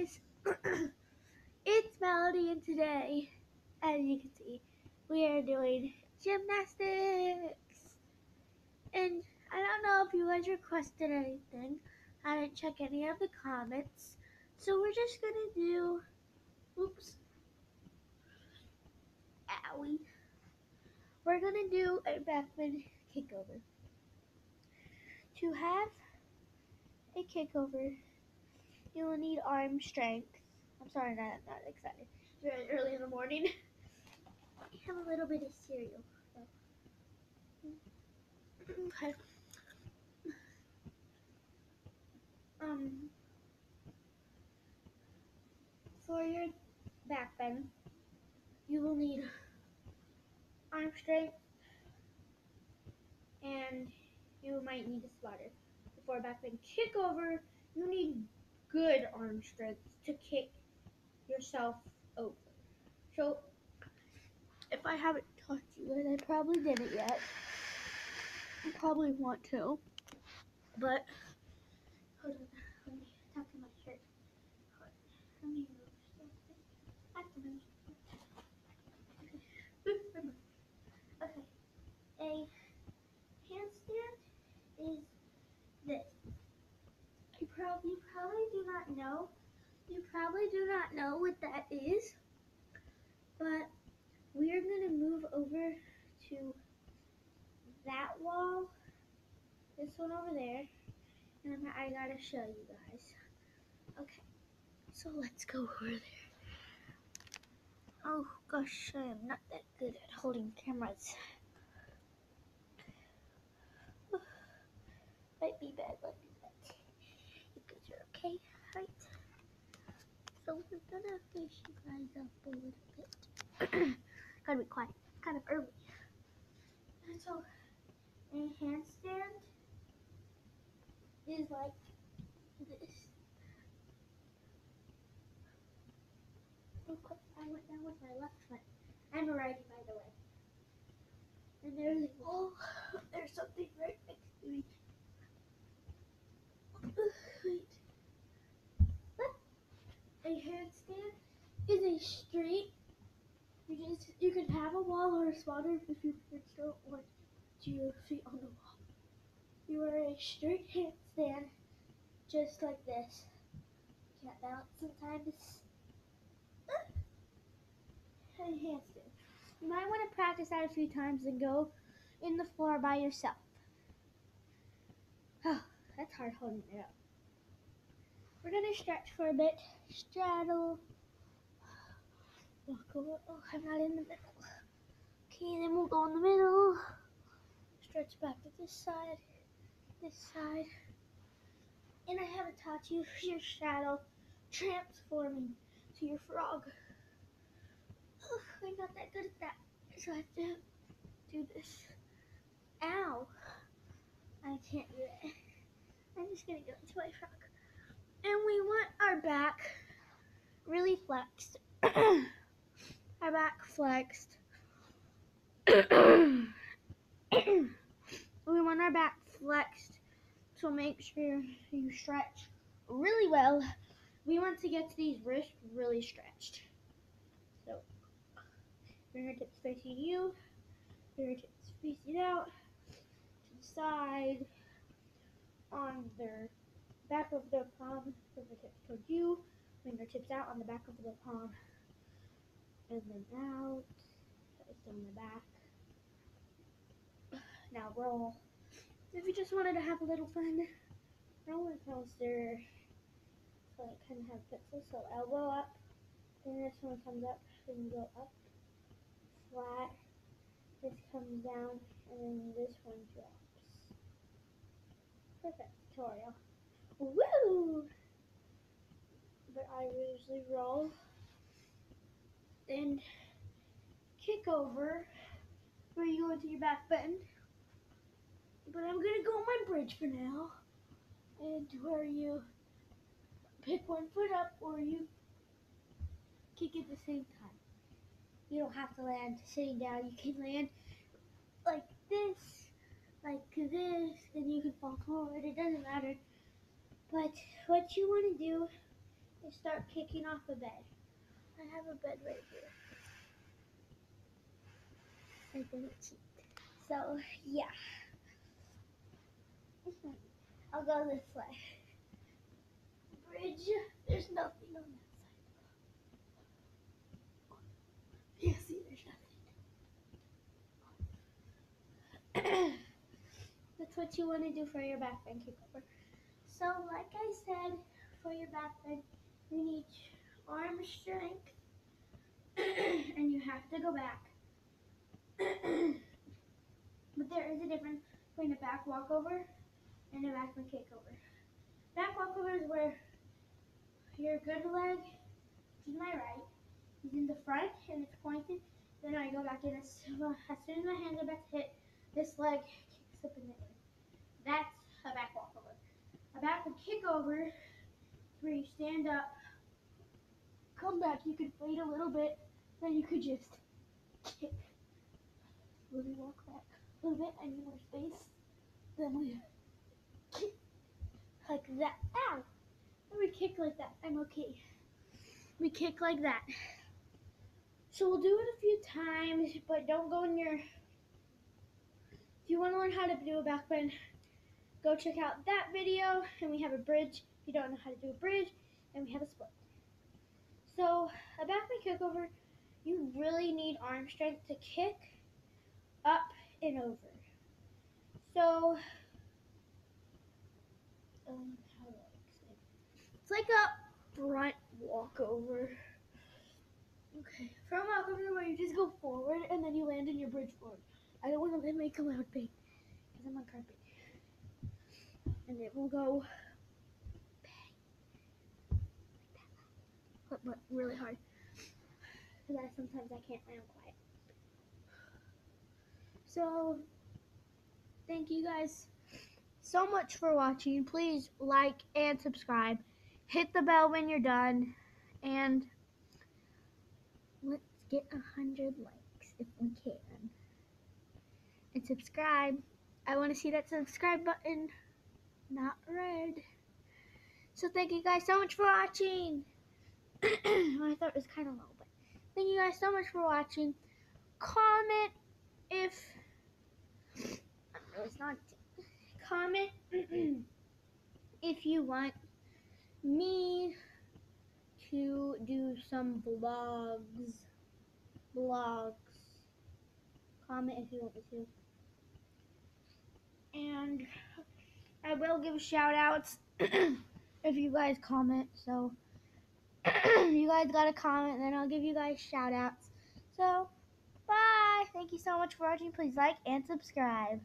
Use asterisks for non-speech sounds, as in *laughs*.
guys, *clears throat* it's Melody, and today, as you can see, we are doing gymnastics. And I don't know if you guys requested anything. I didn't check any of the comments, so we're just gonna do. Oops. Owie. We're gonna do a backbend kickover. To have a kickover, you will need arm strength. I'm sorry, not not excited. Very early in the morning. I *laughs* have a little bit of cereal. Okay. Um, for your back bend, you will need arm strength and you might need a spotter. Before back bend kick over, you need good arm strength to kick yourself over. So, if I haven't taught you it, I probably didn't yet. I probably want to, but hold on, let me tuck in my shirt. Hold on, Let me move something. I have to move something. Okay, a handstand is this. You probably, you probably do not know. You probably do not know what that is, but we are going to move over to that wall, this one over there, and I gotta show you guys. Okay, so let's go over there. Oh gosh, I am not that good at holding cameras. *sighs* Might be bad, might be bad. You guys are okay, right? So we're gonna fish you guys up a little bit. *coughs* Gotta be quiet, kind of early. And so, a handstand is like this. I went down with my left foot. I'm a righty, by the way. And there's wall. Oh, *laughs* there's something right next to me. Wait. A handstand is a straight. You just you can have a wall or a spotter if you don't want your feet on the wall. You are a straight handstand, just like this. You Can't balance sometimes. *laughs* A handstand. You might want to practice that a few times and go in the floor by yourself. Oh, *sighs* that's hard holding it up. We're gonna stretch for a bit. Straddle. Walk over. Oh, I'm not in the middle. Okay, then we'll go in the middle. Stretch back to this side, this side. And I haven't taught you your straddle transforming to your frog. Oh, I'm not that good at that. So I have to do this. Ow. I can't do it. I'm just gonna go into my frog. And we want our back really flexed. *clears throat* our back flexed. *clears throat* we want our back flexed. So make sure you stretch really well. We want to get these wrists really stretched. So fingertips facing you, fingertips facing out, to the side, on their back of the palm, fingertips towards you, fingertips out on the back of the palm, and then out, still in the back. Now roll. If you just wanted to have a little fun, roller coaster. So it kind of has pixels. So elbow up, then this one comes up, then you go up, flat. This comes down, and then this one drops. Perfect tutorial. Woo! But I usually roll and kick over where you go into your back bend. But I'm gonna go on my bridge for now. And where you pick one foot up or you kick at the same time. You don't have to land sitting down. You can land like this, like this, then you can fall forward. It doesn't matter. But what you want to do is start kicking off a bed. I have a bed right here. I didn't cheat. So, yeah. I'll go this way. Bridge, there's nothing on that side. Yeah, see, there's nothing. *clears throat* That's what you want to do for your back bend kickover. So, like I said, for your back bend, you need arm strength, *clears throat* and you have to go back. *clears throat* but there is a difference between a back walkover and a back bend kickover. Back walkover is where your good leg, is my right, is in the front and it's pointed. Then I go back in as soon as my hands are about to hit, this leg kicks up in the air. That's a back walkover. A back kickover where you stand up, come back, you could wait a little bit, then you could just kick. Really walk back a little bit, I need more space. Then we kick like that. Ow! Then we kick like that. I'm okay. We kick like that. So we'll do it a few times, but don't go in your. If you want to learn how to do a back bend, go check out that video. And we have a bridge. If you don't know how to do a bridge, and we have a split. So a back kickover, you really need arm strength to kick up and over. So um, how do I explain? It's like a front walkover. Okay, front walkover where you just go forward and then you land in your bridge forward. I don't want to make a loud bang because I'm on carpet. And it will go bang like that, but, but really hard. Because I sometimes I can't land quiet. So, thank you guys so much for watching. Please like and subscribe. Hit the bell when you're done. And let's get a hundred likes if we can. And subscribe. I want to see that subscribe button not red. So thank you guys so much for watching. *clears throat* I thought it was kind of low, but thank you guys so much for watching. Comment if it's not comment *clears throat* if you want me to do some vlogs. Vlogs. Comment if you want me to. And I will give shout outs *clears throat* if you guys comment. So, *clears throat* you guys got to comment, then I'll give you guys shout outs. So, bye. Thank you so much for watching. Please like and subscribe.